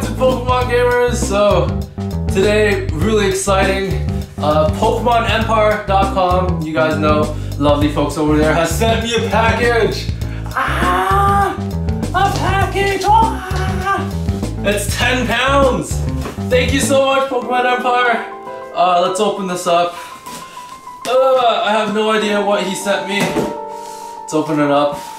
back to Pokemon Gamerz. So today, really exciting. Uh, PokemonEmpire.com, you guys know, lovely folks over there, has sent me a package. Ah, a package. Ah. It's 10 pounds. Thank you so much, Pokemon Empire. Uh, let's open this up. Uh, I have no idea what he sent me. Let's open it up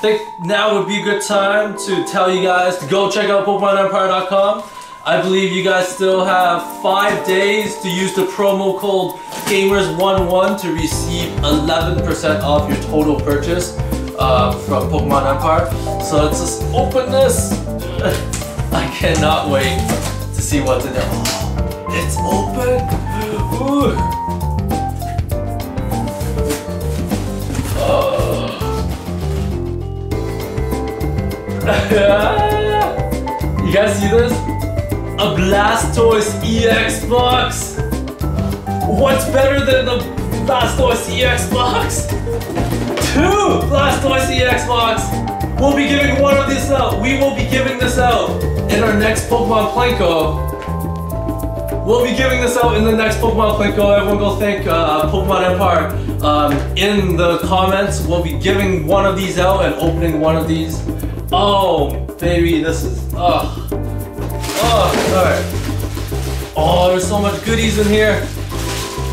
think now would be a good time to tell you guys to go check out PokemonEmpire.com. I believe you guys still have five days to use the promo code GAMERZ11 to receive 11% off your total purchase uh, from Pokemon Empire. So let's just open this. I cannot wait to see what's in there. Oh, it's open. Ooh. You guys see this? A Blastoise EX box! What's better than the Blastoise EX box? Two Blastoise EX box! We'll be giving one of these out. We will be giving this out in our next Pokemon Plinko. We'll be giving this out in the next Pokemon Plinko. Everyone go thank uh, Pokemon Empire. Um, in the comments, we'll be giving one of these out and opening one of these. Oh, baby, this is, oh. Oh, alright. Oh, there's so much goodies in here.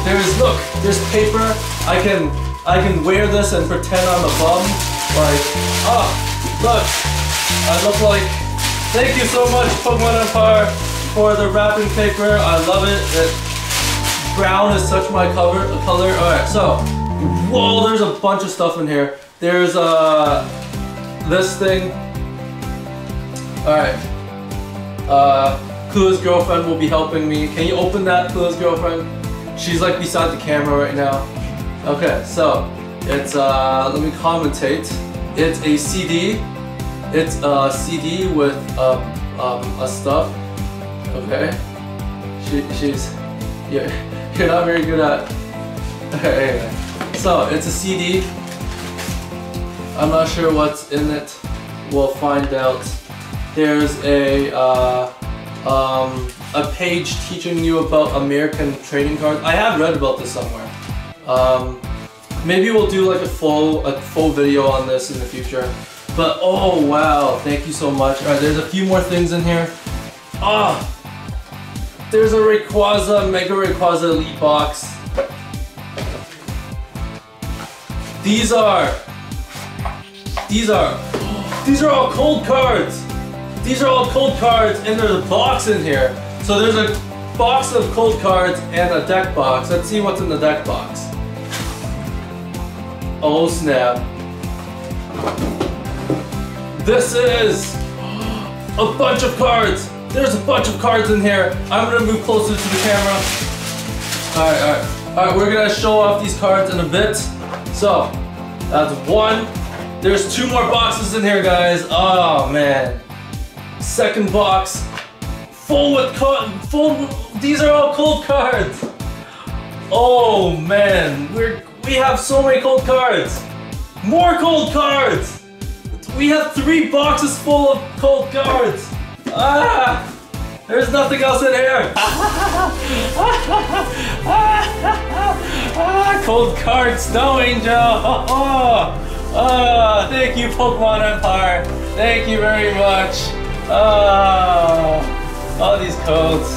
There's, look, there's paper. I can, I can wear this and pretend I'm a bum. Like, oh, look. I look like, thank you so much, Pokemon Empire, for the wrapping paper. I love it. it brown is such my cover, color. Alright, so, whoa, there's a bunch of stuff in here. There's, uh, this thing, Alright. Uh, girlfriend will be helping me. Can you open that, Clueless girlfriend? She's like beside the camera right now. Okay, so it's uh, let me commentate. It's a CD. It's a CD with uh, um, a stuff. Okay. She, she's you're not very good at. anyway, so it's a CD. I'm not sure what's in it. We'll find out there's a uh, um, a page teaching you about American trading cards. I have read about this somewhere. Um, maybe we'll do like a full a full video on this in the future. But oh wow, thank you so much. Alright, there's a few more things in here. Ah, oh, there's a Rayquaza Mega Rayquaza Elite box. These are these are these are all code cards. These are all code cards and there's a box in here. So there's a box of code cards and a deck box. Let's see what's in the deck box. Oh snap. This is a bunch of cards. There's a bunch of cards in here. I'm gonna move closer to the camera. Alright, alright. Alright, we're gonna show off these cards in a bit. So, that's one. There's two more boxes in here, guys. Oh, man. Second box, full with cotton, full, these are all code cards. Oh man, we're, we have so many code cards. More code cards. We have three boxes full of code cards. Ah, there's nothing else in here. ah, code card snow angel. Oh, thank you Pokemon Empire. Thank you very much. Oh, all these codes.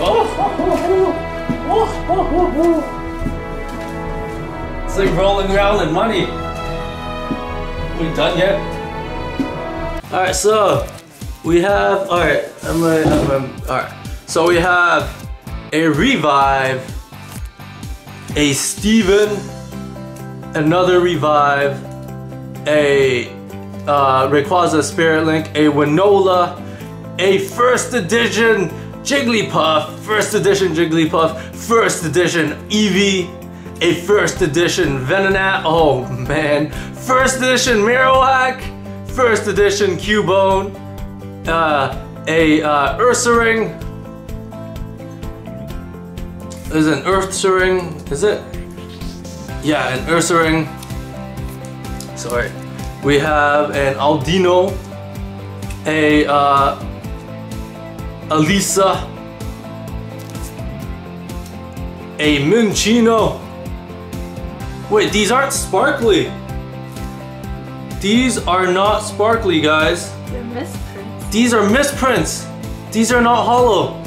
Oh, it's like rolling around in money. We done yet? All right, so we have. All right, I'm gonna. I'm um, gonna all right, so we have a revive, a Steven, another revive, a uh, Rayquaza Spirit Link, a Winona, a first edition Jigglypuff, first edition Jigglypuff, first edition Eevee, a first edition Venonat, oh man, first edition Marowak, first edition Cubone, uh, a uh, Ursaring, is an Ursaring, is it? Yeah, an Ursaring, Sorry. We have an Audino, a uh, Elesa, a Minccino. Wait, these aren't sparkly. These are not sparkly, guys. They're misprints. These are misprints. These are not hollow.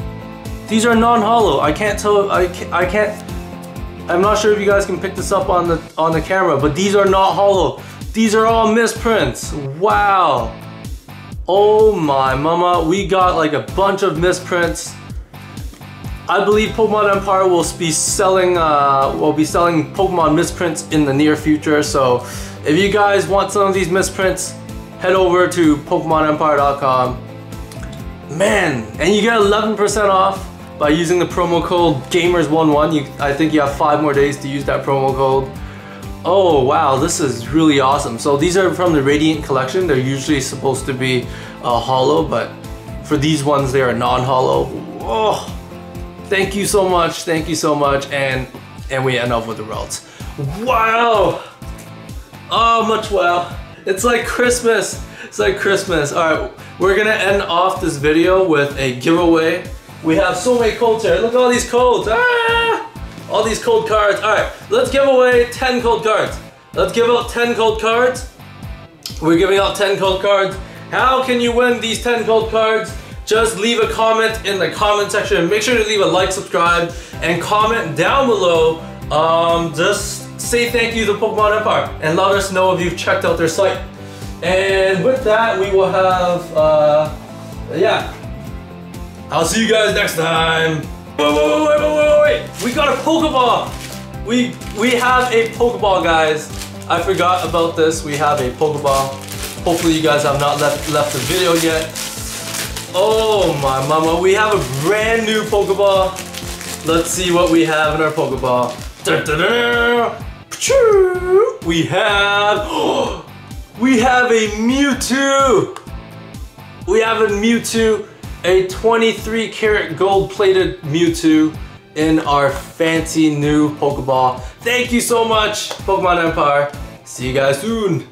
These are non-hollow. I can't tell. I can't, I can't. I'm not sure if you guys can pick this up on the on the camera, but these are not hollow. These are all misprints. Wow. Oh my mama, we got like a bunch of misprints. I believe Pokemon Empire will be selling uh, will be selling Pokemon misprints in the near future. So if you guys want some of these misprints, head over to PokemonEmpire.com. Man, and you get 11% off by using the promo code GAMERZ11. You, I think you have five more days to use that promo code. Oh wow, this is really awesome. So these are from the Radiant collection. They're usually supposed to be uh, hollow, but for these ones they are non-hollow. Oh, thank you so much, thank you so much, and and we end off with the results. Wow! Oh, much wow! It's like Christmas. It's like Christmas. All right, we're gonna end off this video with a giveaway. We have so many codes here. Look at all these codes. Ah! All these code cards. All right, let's give away 10 code cards. Let's give out 10 code cards. We're giving out 10 code cards. How can you win these 10 code cards? Just leave a comment in the comment section. Make sure to leave a like, subscribe, and comment down below. Um, just say thank you to Pokemon Empire and let us know if you've checked out their site. And with that, we will have, uh, yeah. I'll see you guys next time. Wait, wait, wait, wait, wait, wait. We got a Pokeball. We we have a Pokeball, guys. I forgot about this. We have a Pokeball. Hopefully you guys have not left left the video yet. Oh my mama, we have a brand new Pokeball. Let's see what we have in our Pokeball. Dun, dun. Pachoo. We have we have a Mewtwo. We have a Mewtwo a 23 karat gold plated Mewtwo in our fancy new Pokeball. Thank you so much, Pokemon Empire. See you guys soon.